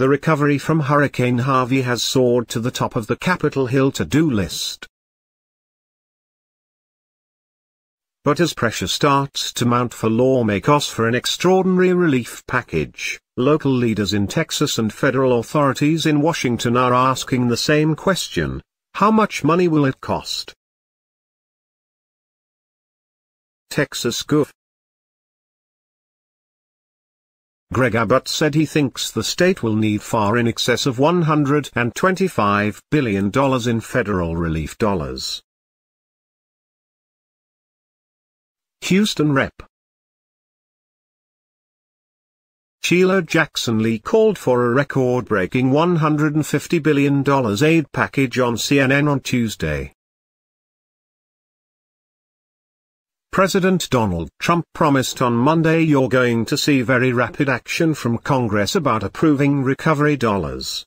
the recovery from Hurricane Harvey has soared to the top of the Capitol Hill to-do list. But as pressure starts to mount for lawmakers for an extraordinary relief package, local leaders in Texas and federal authorities in Washington are asking the same question, how much money will it cost? Texas Gov. Greg Abbott said he thinks the state will need far in excess of $125 billion in federal relief dollars. Houston Rep. Sheila Jackson Lee called for a record-breaking $150 billion aid package on CNN on Tuesday. President Donald Trump promised on Monday you're going to see very rapid action from Congress about approving recovery dollars.